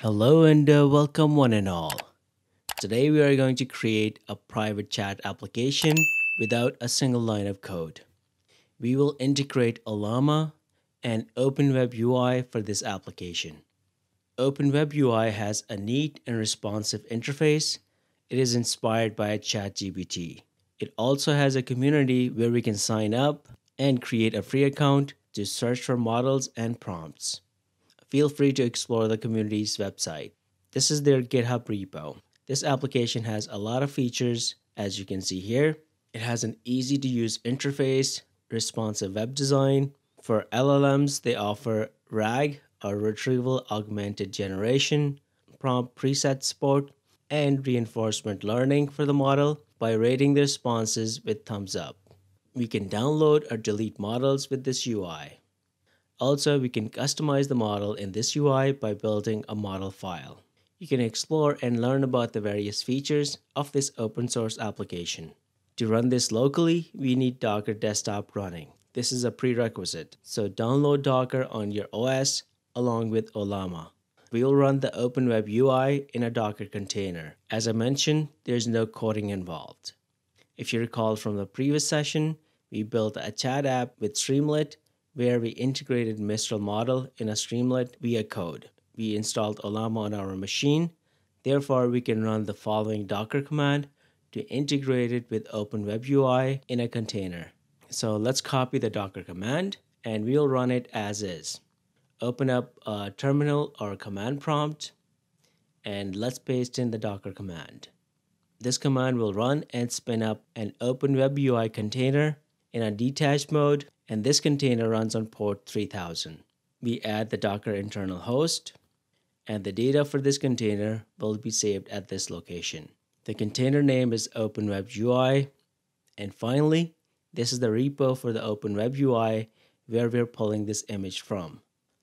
Hello and uh, welcome one and all. Today we are going to create a private chat application without a single line of code. We will integrate Ollama and OpenWeb UI for this application. OpenWeb UI has a neat and responsive interface. It is inspired by ChatGPT. It also has a community where we can sign up and create a free account to search for models and prompts. Feel free to explore the community's website. This is their GitHub repo. This application has a lot of features, as you can see here. It has an easy to use interface, responsive web design. For LLMs, they offer RAG or retrieval augmented generation, prompt preset support, and reinforcement learning for the model by rating the responses with thumbs up. We can download or delete models with this UI. Also, we can customize the model in this UI by building a model file. You can explore and learn about the various features of this open source application. To run this locally, we need Docker Desktop running. This is a prerequisite, so download Docker on your OS along with Ollama. We will run the OpenWeb UI in a Docker container. As I mentioned, there's no coding involved. If you recall from the previous session, we built a chat app with Streamlit where we integrated Mistral model in a Streamlit via code. We installed Ollama on our machine. Therefore, we can run the following Docker command to integrate it with OpenWeb UI in a container. So let's copy the Docker command and we'll run it as is open up a terminal or command prompt and let's paste in the docker command. This command will run and spin up an OpenWeb UI container in a detached mode and this container runs on port 3000. We add the docker internal host and the data for this container will be saved at this location. The container name is OpenWeb UI and finally this is the repo for the OpenWeb UI where we're pulling this image from.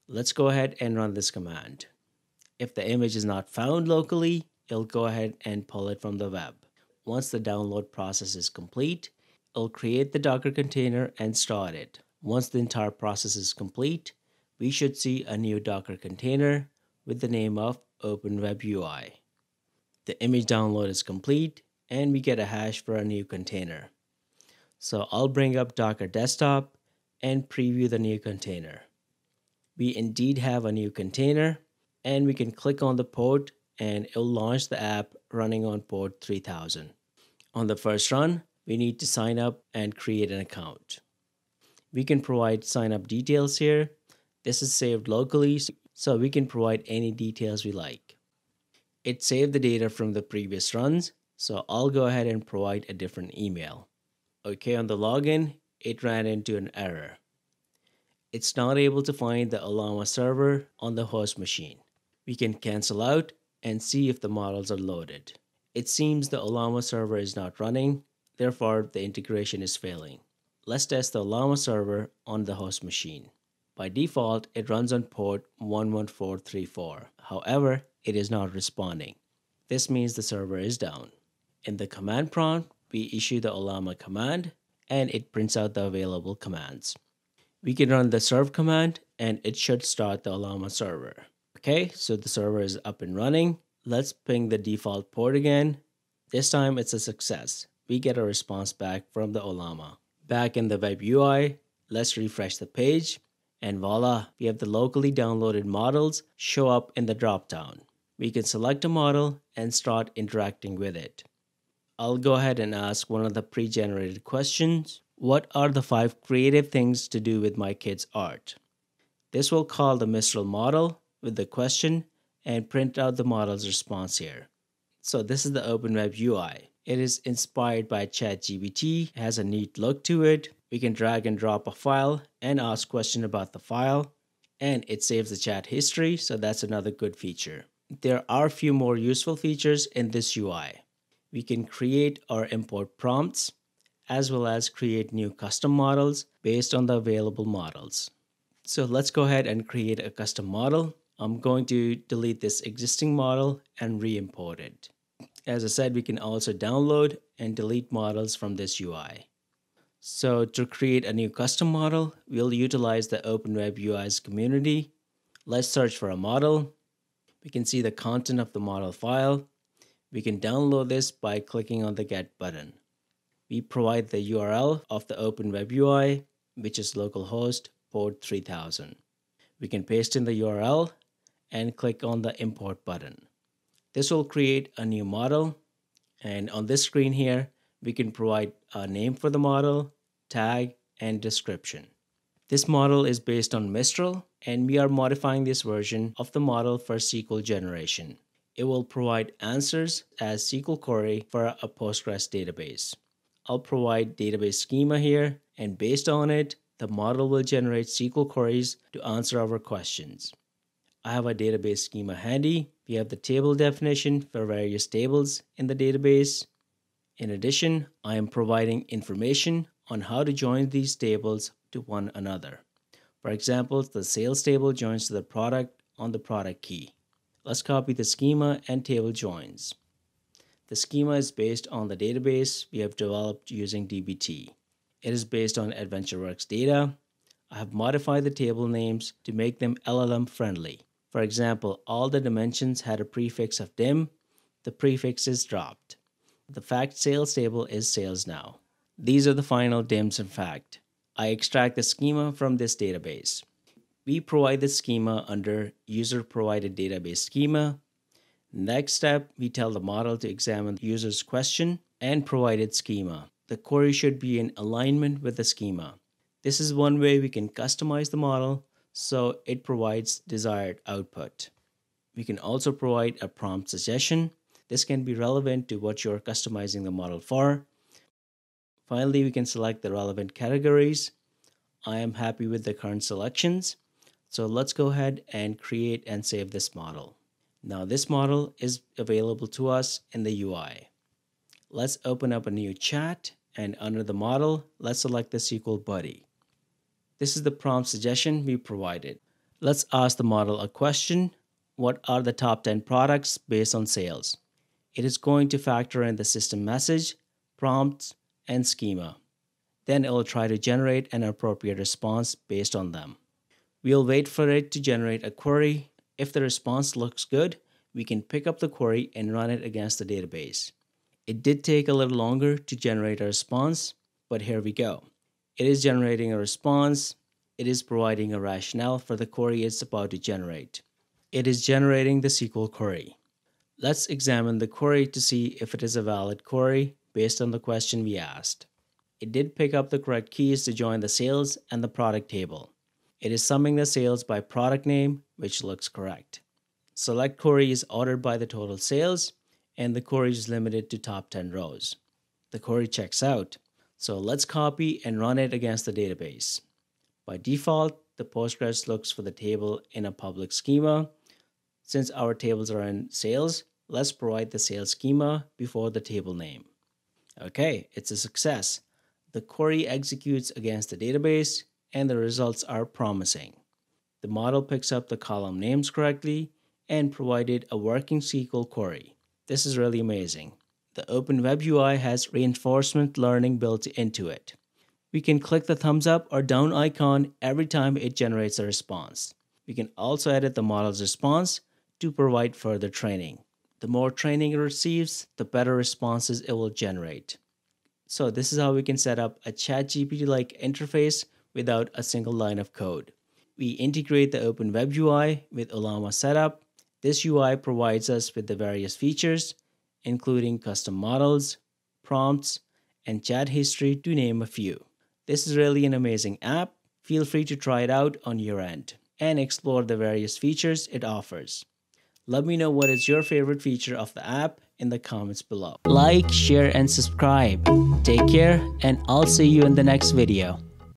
Let's go ahead and run this command. If the image is not found locally, it'll go ahead and pull it from the web. Once the download process is complete, it'll create the Docker container and start it. Once the entire process is complete, we should see a new Docker container with the name of OpenWeb UI. The image download is complete and we get a hash for a new container. So I'll bring up Docker Desktop and preview the new container we indeed have a new container and we can click on the port and it'll launch the app running on port 3000. On the first run, we need to sign up and create an account. We can provide sign up details here. This is saved locally, so we can provide any details we like. It saved the data from the previous runs, so I'll go ahead and provide a different email. Okay, on the login, it ran into an error it's not able to find the Ollama server on the host machine. We can cancel out and see if the models are loaded. It seems the Ollama server is not running, therefore the integration is failing. Let's test the Ollama server on the host machine. By default, it runs on port 11434. However, it is not responding. This means the server is down. In the command prompt, we issue the Ollama command and it prints out the available commands we can run the serve command and it should start the Ollama server. Okay, so the server is up and running. Let's ping the default port again. This time it's a success. We get a response back from the Ollama. Back in the web UI, let's refresh the page and voila, we have the locally downloaded models show up in the dropdown. We can select a model and start interacting with it. I'll go ahead and ask one of the pre-generated questions what are the five creative things to do with my kid's art? This will call the Mistral model with the question and print out the model's response here. So this is the Open Web UI. It is inspired by ChatGPT, has a neat look to it. We can drag and drop a file and ask question about the file and it saves the chat history, so that's another good feature. There are a few more useful features in this UI. We can create or import prompts as well as create new custom models based on the available models. So let's go ahead and create a custom model. I'm going to delete this existing model and re-import it. As I said, we can also download and delete models from this UI. So to create a new custom model, we'll utilize the OpenWeb UI's community. Let's search for a model. We can see the content of the model file. We can download this by clicking on the Get button. We provide the URL of the Open Web UI, which is localhost port 3000. We can paste in the URL and click on the Import button. This will create a new model. And on this screen here, we can provide a name for the model, tag, and description. This model is based on Mistral, and we are modifying this version of the model for SQL generation. It will provide answers as SQL query for a Postgres database. I'll provide database schema here, and based on it, the model will generate SQL queries to answer our questions. I have a database schema handy. We have the table definition for various tables in the database. In addition, I am providing information on how to join these tables to one another. For example, the sales table joins to the product on the product key. Let's copy the schema and table joins. The schema is based on the database we have developed using DBT. It is based on AdventureWorks data. I have modified the table names to make them LLM friendly. For example, all the dimensions had a prefix of dim, the prefix is dropped. The fact sales table is sales now. These are the final dims in fact. I extract the schema from this database. We provide the schema under user provided database schema. Next step, we tell the model to examine the user's question and provided schema. The query should be in alignment with the schema. This is one way we can customize the model so it provides desired output. We can also provide a prompt suggestion. This can be relevant to what you're customizing the model for Finally, we can select the relevant categories. I am happy with the current selections. So let's go ahead and create and save this model. Now this model is available to us in the UI. Let's open up a new chat and under the model, let's select the SQL Buddy. This is the prompt suggestion we provided. Let's ask the model a question. What are the top 10 products based on sales? It is going to factor in the system message, prompts, and schema. Then it will try to generate an appropriate response based on them. We'll wait for it to generate a query. If the response looks good, we can pick up the query and run it against the database. It did take a little longer to generate a response, but here we go. It is generating a response. It is providing a rationale for the query it's about to generate. It is generating the SQL query. Let's examine the query to see if it is a valid query based on the question we asked. It did pick up the correct keys to join the sales and the product table. It is summing the sales by product name, which looks correct. Select query is ordered by the total sales, and the query is limited to top 10 rows. The query checks out, so let's copy and run it against the database. By default, the Postgres looks for the table in a public schema. Since our tables are in sales, let's provide the sales schema before the table name. Okay, it's a success. The query executes against the database and the results are promising. The model picks up the column names correctly and provided a working SQL query. This is really amazing. The Open Web UI has reinforcement learning built into it. We can click the thumbs up or down icon every time it generates a response. We can also edit the model's response to provide further training. The more training it receives, the better responses it will generate. So this is how we can set up a ChatGPT-like interface without a single line of code. We integrate the Open Web UI with Ollama Setup. This UI provides us with the various features, including custom models, prompts, and chat history to name a few. This is really an amazing app. Feel free to try it out on your end and explore the various features it offers. Let me know what is your favorite feature of the app in the comments below. Like, share, and subscribe. Take care, and I'll see you in the next video.